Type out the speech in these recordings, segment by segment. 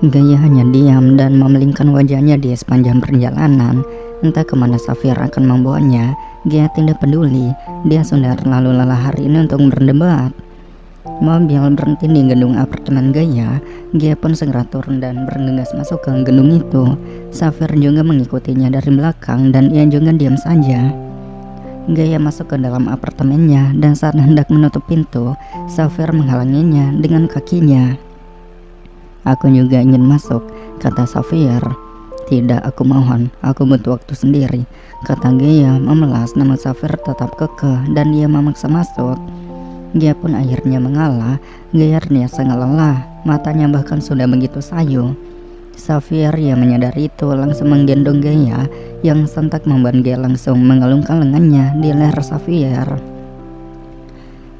Gaya hanya diam dan memelingkan wajahnya di sepanjang perjalanan. Entah ke mana Safir akan membawanya, Gaya tidak peduli. Dia sudah terlalu lelah hari ini untuk berdebat. Mobil berhenti di gedung apartemen Gaya. Gaya pun segera turun dan bergegas masuk ke gedung itu. Safir juga mengikutinya dari belakang dan ia juga diam saja. Gaya masuk ke dalam apartemennya dan saat hendak menutup pintu, Safir menghalanginya dengan kakinya. Aku juga ingin masuk, kata Safir. Tidak, aku mohon, aku butuh waktu sendiri. Kata Gaya memelas namun Safir tetap kekeh dan dia memaksa masuk. Gaya pun akhirnya mengalah, Gayarnya sangat lelah, matanya bahkan sudah begitu sayu. Safir yang menyadari itu langsung menggendong Gaya yang sentak membuat Gaya langsung mengalungkan lengannya di leher Safir.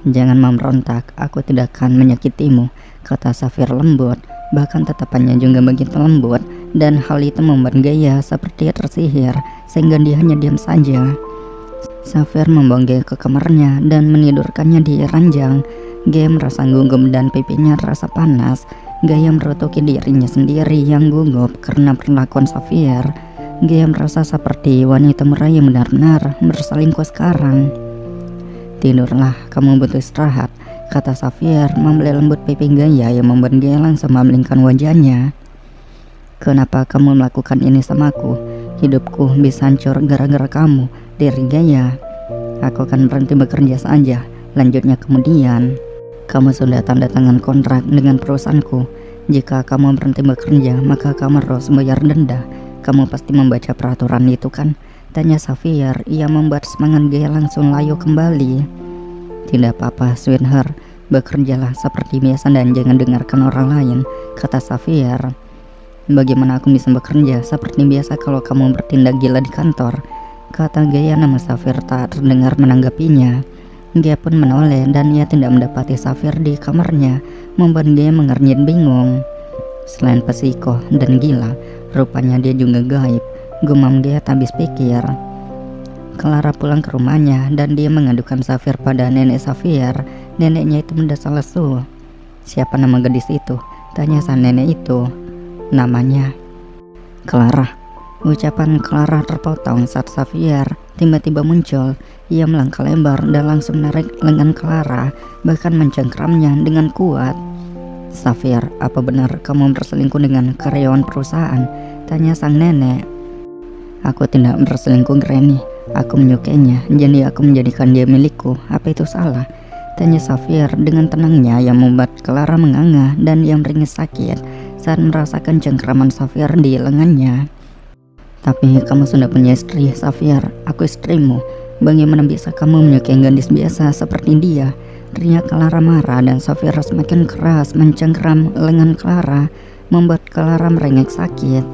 Jangan memberontak, aku tidak akan menyakitimu, kata Safir lembut. Bahkan tatapannya juga begitu lembut dan hal itu membuat Gaya seperti tersihir sehingga dia hanya diam saja. Safir membawa Gaya ke kamarnya dan menidurkannya di ranjang. Gaya merasa gugup dan pipinya terasa panas. Gaya merutuki dirinya sendiri yang gugup karena perlakuan Safir. Gaya merasa seperti wanita merayu benar-benar berselingkuh sekarang. Tidurlah, kamu butuh istirahat kata Safir membeli lembut pipi Gaya yang membuat Gaya langsung memalingkan wajahnya. Kenapa kamu melakukan ini sama aku? Hidupku bisa hancur gara-gara kamu, diri Gaya. Aku akan berhenti bekerja saja. Lanjutnya kemudian, kamu sudah tanda tangan kontrak dengan perusahaanku. Jika kamu berhenti bekerja, maka kamu harus bayar denda. Kamu pasti membaca peraturan itu kan? Tanya Safir, ia membuat semangat Gaya langsung layu kembali. Tidak apa-apa, sweetheart. Bekerjalah seperti biasa dan jangan dengarkan orang lain, kata Safir. Bagaimana aku bisa bekerja seperti biasa kalau kamu bertindak gila di kantor? Kata Gaya nama Safir tak terdengar menanggapinya. Dia pun menoleh dan ia tidak mendapati Safir di kamarnya, membuat Gaya mengernyit bingung. Selain psiko dan gila, rupanya dia juga gaib. Gumam Gaya tak habis pikir. Clara pulang ke rumahnya dan dia mengadukan Safir pada nenek Safir. Neneknya itu mendasar lesu. Siapa nama gadis itu? Tanya sang nenek itu. Namanya Clara. Ucapan Clara terpotong saat Safir tiba-tiba muncul. Ia melangkah lebar dan langsung menarik lengan Clara, bahkan mencengkramnya dengan kuat. Safir, apa benar kamu berselingkuh dengan karyawan perusahaan? Tanya sang nenek. Aku tidak berselingkuh, Granny. Aku menyukainya, jadi aku menjadikan dia milikku. Apa itu salah? Tanya Safir dengan tenangnya yang membuat Clara menganga dan yang ringis sakit saat merasakan cengkraman Safir di lengannya. Tapi kamu sudah punya istri, Safir. Aku istrimu. Bagaimana bisa kamu menyukai gadis biasa seperti dia? Teriak Clara marah dan Safir semakin keras mencengkram lengan Clara, membuat Clara merengek sakit.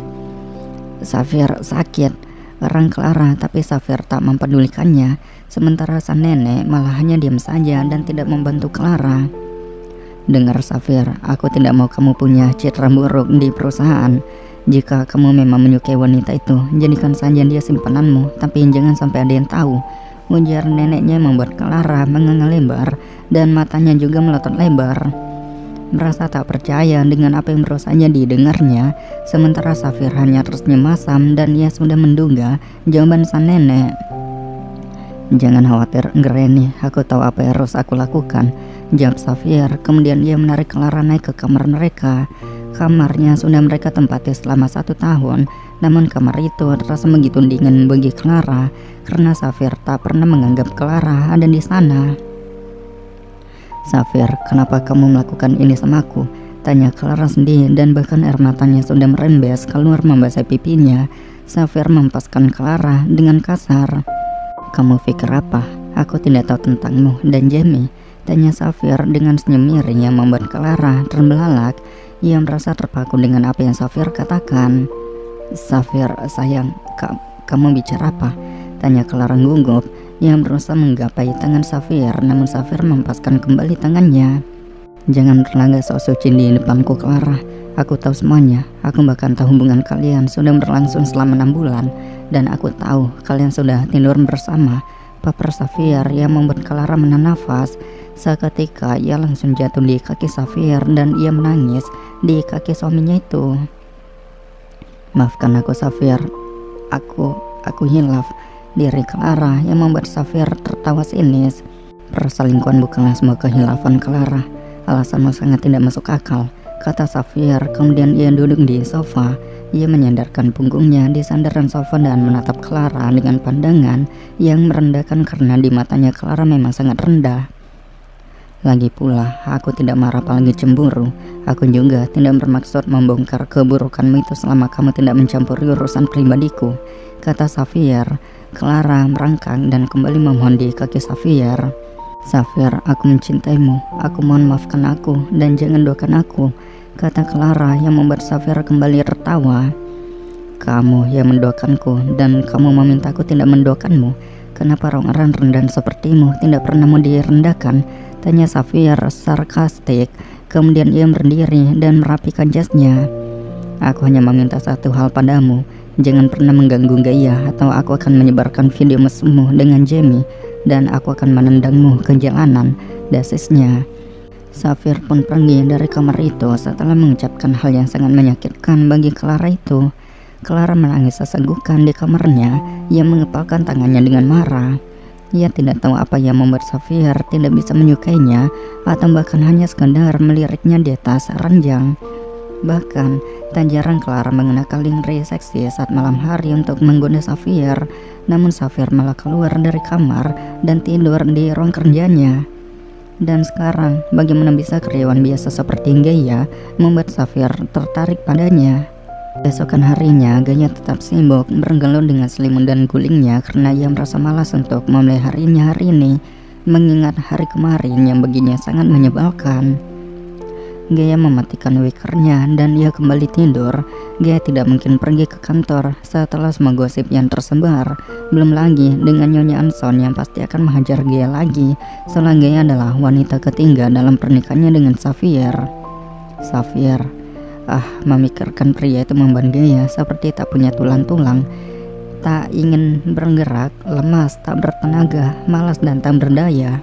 Safir sakit, Orang Clara tapi Safir tak mempedulikannya Sementara sang nenek malah hanya diam saja dan tidak membantu Clara Dengar Safir, aku tidak mau kamu punya citra buruk di perusahaan Jika kamu memang menyukai wanita itu, jadikan saja dia simpananmu Tapi jangan sampai ada yang tahu Ujar neneknya membuat Clara menganga lebar Dan matanya juga melotot lebar merasa tak percaya dengan apa yang baru saja didengarnya, sementara Safir hanya terus masam dan ia sudah menduga jawaban sang nenek. Jangan khawatir, Granny, aku tahu apa yang harus aku lakukan. Jawab Safir, kemudian ia menarik Clara naik ke kamar mereka. Kamarnya sudah mereka tempati selama satu tahun, namun kamar itu terasa begitu dingin bagi Clara karena Safir tak pernah menganggap Clara ada di sana. Safir, kenapa kamu melakukan ini sama aku? Tanya Clara sendiri dan bahkan air matanya sudah merembes keluar membasahi pipinya. Safir mempaskan Clara dengan kasar. Kamu pikir apa? Aku tidak tahu tentangmu dan Jamie. Tanya Safir dengan senyum miring yang membuat Clara terbelalak. Ia merasa terpaku dengan apa yang Safir katakan. Safir, sayang, ka kamu bicara apa? Tanya Clara gugup yang berusaha menggapai tangan Safir namun Safir mempaskan kembali tangannya. Jangan berlagak sok suci di depanku Clara. Aku tahu semuanya. Aku bahkan tahu hubungan kalian sudah berlangsung selama enam bulan dan aku tahu kalian sudah tidur bersama. Paper Safir yang membuat Clara menahan nafas. Seketika ia langsung jatuh di kaki Safir dan ia menangis di kaki suaminya itu. Maafkan aku Safir, aku, aku hilaf. Diri Clara yang membuat Safir tertawa sinis. Perselingkuhan bukanlah semua kehilafan Clara. Alasanmu sangat tidak masuk akal, kata Safir. Kemudian ia duduk di sofa. Ia menyandarkan punggungnya di sandaran sofa dan menatap Clara dengan pandangan yang merendahkan karena di matanya Clara memang sangat rendah. Lagi pula, aku tidak marah apalagi cemburu. Aku juga tidak bermaksud membongkar keburukanmu itu selama kamu tidak mencampuri urusan pribadiku. Kata Safir. Clara merangkak dan kembali memohon di kaki Safir. Safir, aku mencintaimu. Aku mohon maafkan aku dan jangan doakan aku. Kata Clara yang membuat Safir kembali tertawa. Kamu yang mendoakanku dan kamu memintaku tidak mendoakanmu. Kenapa orang-orang rendah sepertimu tidak pernah mau direndahkan? Tanya Safir sarkastik. Kemudian ia berdiri dan merapikan jasnya. Aku hanya meminta satu hal padamu. Jangan pernah mengganggu Gaya atau aku akan menyebarkan video mesmu dengan Jamie dan aku akan menendangmu ke jalanan. Dasisnya. Safir pun pergi dari kamar itu setelah mengucapkan hal yang sangat menyakitkan bagi Clara itu. Clara menangis sesenggukan di kamarnya. Ia mengepalkan tangannya dengan marah. Ia tidak tahu apa yang membuat Safir tidak bisa menyukainya atau bahkan hanya sekadar meliriknya di atas ranjang. Bahkan, tak jarang Clara mengenakan lingerie seksi saat malam hari untuk menggoda Safir. Namun Safir malah keluar dari kamar dan tidur di ruang kerjanya. Dan sekarang, bagaimana bisa karyawan biasa seperti Gaya membuat Safir tertarik padanya? Besokan harinya, Ganya tetap sibuk bergelut dengan selimut dan gulingnya karena ia merasa malas untuk memeliharinya hari ini, mengingat hari kemarin yang baginya sangat menyebalkan. Gaya mematikan wikernya dan ia kembali tidur. Gaya tidak mungkin pergi ke kantor setelah semua gosip yang tersebar. Belum lagi dengan Nyonya Anson yang pasti akan menghajar Gaya lagi. Soalnya Gaya adalah wanita ketiga dalam pernikahannya dengan Xavier. Xavier Ah, memikirkan pria itu memban gaya seperti tak punya tulang-tulang, tak ingin bergerak, lemas, tak bertenaga, malas dan tak berdaya.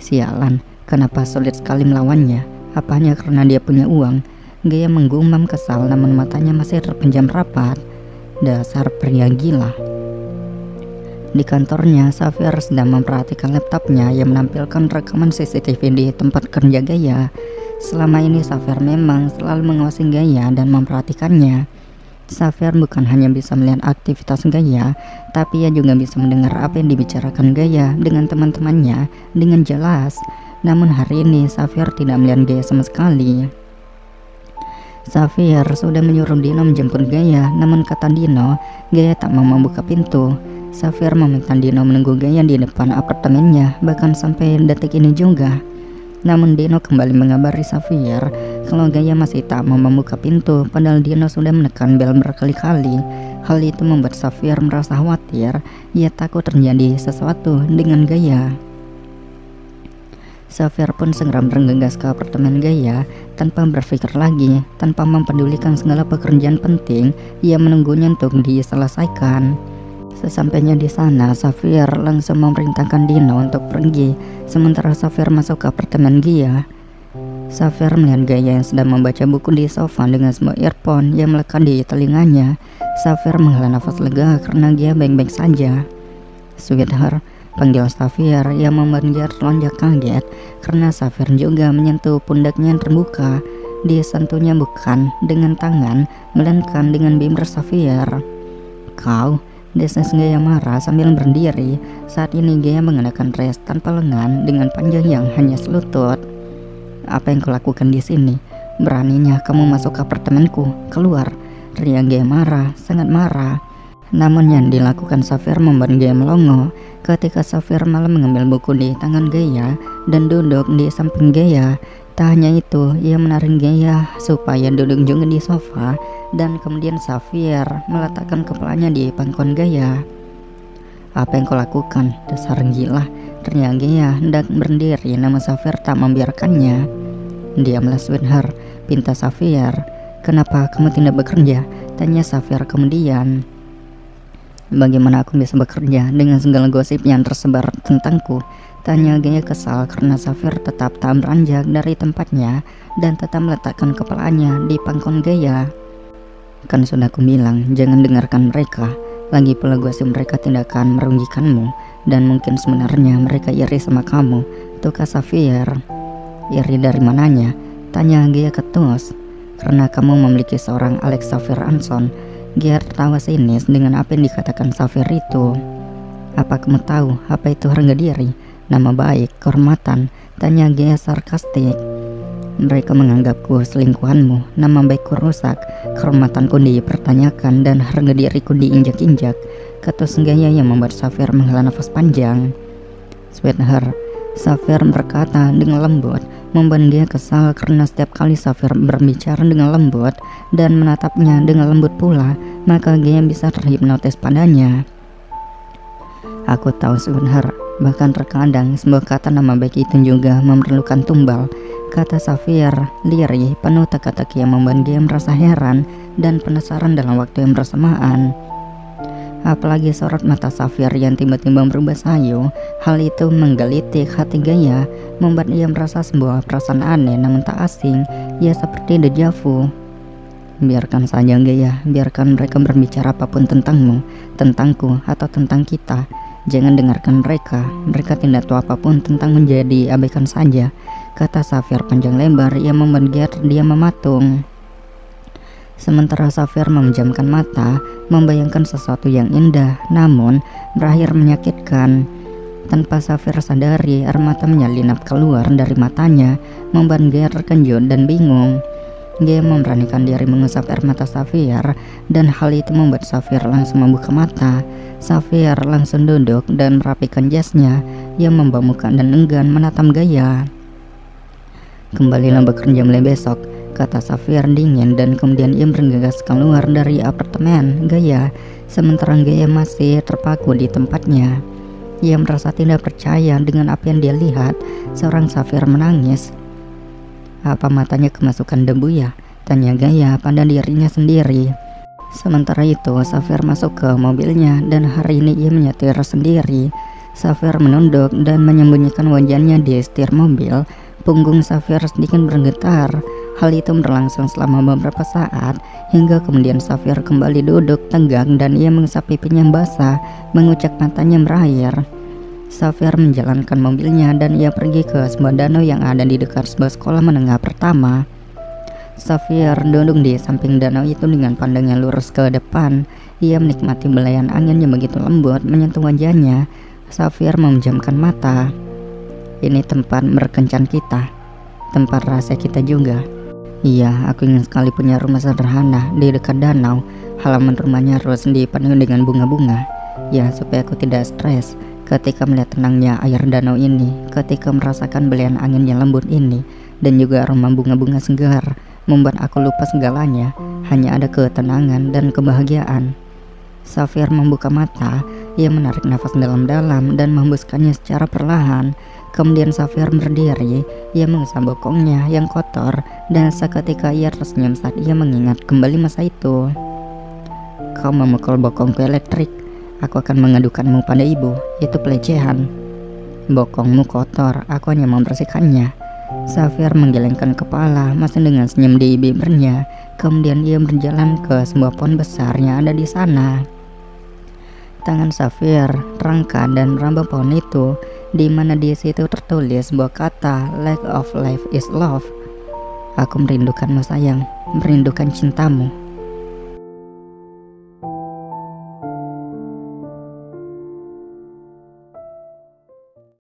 Sialan, kenapa sulit sekali melawannya? Apanya karena dia punya uang? Gaya menggumam kesal namun matanya masih terpenjam rapat. Dasar pria gila. Di kantornya, Safir sedang memperhatikan laptopnya yang menampilkan rekaman CCTV di tempat kerja Gaya. Selama ini Safir memang selalu mengawasi Gaya dan memperhatikannya. Safir bukan hanya bisa melihat aktivitas Gaya, tapi ia juga bisa mendengar apa yang dibicarakan Gaya dengan teman-temannya dengan jelas. Namun hari ini Safir tidak melihat Gaya sama sekali. Safir sudah menyuruh Dino menjemput Gaya, namun kata Dino, Gaya tak mau membuka pintu. Safir meminta Dino menunggu Gaya di depan apartemennya, bahkan sampai detik ini juga. Namun Dino kembali mengabari Safir kalau Gaya masih tak mau membuka pintu padahal Dino sudah menekan bel berkali-kali. Hal itu membuat Safir merasa khawatir. Ia takut terjadi sesuatu dengan Gaya. Safir pun segera bergegas ke apartemen Gaya tanpa berpikir lagi, tanpa mempedulikan segala pekerjaan penting, ia menunggunya untuk diselesaikan. Sesampainya di sana, Safir langsung memerintahkan Dino untuk pergi, sementara Safir masuk ke apartemen Gia. Safir melihat Gaya yang sedang membaca buku di sofa dengan semua earphone yang melekat di telinganya. Safir menghela nafas lega karena Gia baik-baik saja. Sweetheart, panggil Safir yang membuat Gia kaget karena Safir juga menyentuh pundaknya yang terbuka. Dia sentuhnya bukan dengan tangan, melainkan dengan bimber Safir. Kau, Desnes Gaya marah sambil berdiri. Saat ini Gaya mengenakan dress tanpa lengan dengan panjang yang hanya selutut. Apa yang kau lakukan di sini? Beraninya kamu masuk ke apartemenku. Keluar. Ria Gaya marah, sangat marah. Namun yang dilakukan Safir membuat Gaya melongo ketika Safir malah mengambil buku di tangan Gaya dan duduk di samping Gaya. Tak hanya itu, ia menarik Gaya supaya duduk juga di sofa dan kemudian Safir meletakkan kepalanya di pangkuan Gaya. Apa yang kau lakukan, dasar gila? Ternyata Gaya hendak berdiri, namun Safir tak membiarkannya. Diamlah sweetheart, pinta Safir. Kenapa kamu tidak bekerja? Tanya Safir kemudian. Bagaimana aku bisa bekerja dengan segala gosip yang tersebar tentangku? Tanya Gaya kesal karena Safir tetap tak beranjak dari tempatnya dan tetap meletakkan kepalanya di pangkon Gaya. Kan sudah aku bilang, jangan dengarkan mereka. Lagi pula gue sih mereka tindakan merugikanmu dan mungkin sebenarnya mereka iri sama kamu. Tuh Safir. Iri dari mananya? Tanya Gia ketus. Karena kamu memiliki seorang Alex Safir Anson. Gia tertawa sinis dengan apa yang dikatakan Safir itu. Apa kamu tahu apa itu harga diri? Nama baik, kehormatan? Tanya Gia sarkastik. Mereka menganggapku selingkuhanmu, nama baikku rusak, kehormatanku dipertanyakan dan harga diriku diinjak-injak. Kata Gaya yang membuat Safir menghela nafas panjang. Sweetheart, Safir berkata dengan lembut, membuat dia kesal karena setiap kali Safir berbicara dengan lembut dan menatapnya dengan lembut pula, maka dia bisa terhipnotis padanya. Aku tahu sebenarnya, bahkan terkadang sebuah kata nama baik itu juga memerlukan tumbal. Kata Safir, lirih, penuh teka-teki yang membuat dia merasa heran dan penasaran dalam waktu yang bersamaan. Apalagi sorot mata Safir yang tiba-tiba berubah sayu, hal itu menggelitik hati Gaya, membuat ia merasa sebuah perasaan aneh namun tak asing, ya seperti dejavu. Biarkan saja Gaya, biarkan mereka berbicara apa pun tentangmu, tentangku, atau tentang kita. Jangan dengarkan mereka, mereka tidak tahu apa pun tentang menjadi abaikan saja, kata Safir panjang lebar yang membuat dia mematung. Sementara Safir memejamkan mata, membayangkan sesuatu yang indah, namun berakhir menyakitkan. Tanpa Safir sadari, air mata menyelinap keluar dari matanya, membuat Gaya terkejut dan bingung. Gaya memberanikan diri mengusap air mata Safir, dan hal itu membuat Safir langsung membuka mata. Safir langsung duduk dan merapikan jasnya, yang membawa muka dan enggan menatap Gaya. Kembalilah bekerja mulai besok, kata Safir dingin dan kemudian ia bergegas keluar dari apartemen Gaya sementara Gaya masih terpaku di tempatnya. Ia merasa tidak percaya dengan apa yang dia lihat. Seorang Safir menangis. Apa matanya kemasukan debu ya? Tanya Gaya pada dirinya sendiri. Sementara itu, Safir masuk ke mobilnya dan hari ini ia menyetir sendiri. Safir menunduk dan menyembunyikan wajahnya di setir mobil. Punggung Safir sedikit bergetar. Hal itu berlangsung selama beberapa saat hingga kemudian Safir kembali duduk tegak dan ia mengusap pipinya basah, mengucap matanya berair. Safir menjalankan mobilnya dan ia pergi ke sebuah danau yang ada di dekat sebuah sekolah menengah pertama. Safir duduk di samping danau itu dengan pandangnya lurus ke depan. Ia menikmati belayan angin yang begitu lembut menyentuh wajahnya. Safir memejamkan mata. Ini tempat berkencan kita, tempat rahasia kita juga. Iya, aku ingin sekali punya rumah sederhana di dekat danau. Halaman rumahnya harus dipenuhi dengan bunga-bunga. Ya, supaya aku tidak stres ketika melihat tenangnya air danau ini, ketika merasakan belian angin yang lembut ini, dan juga aroma bunga-bunga segar, membuat aku lupa segalanya. Hanya ada ketenangan dan kebahagiaan. Safir membuka mata, ia menarik nafas dalam-dalam dan menghembuskannya secara perlahan. Kemudian Safir berdiri, ia mengusap bokongnya yang kotor dan seketika ia tersenyum saat ia mengingat kembali masa itu. Kau memukul bokongku elektrik, aku akan mengadukanmu pada ibu, itu pelecehan. Bokongmu kotor, aku hanya membersihkannya. Safir menggelengkan kepala masih dengan senyum di bibirnya. Kemudian ia berjalan ke sebuah pohon besar yang ada di sana. Tangan Safir, rangka dan rambut pohon itu di mana di situ tertulis sebuah kata lack of life is love. Aku merindukanmu sayang, merindukan cintamu.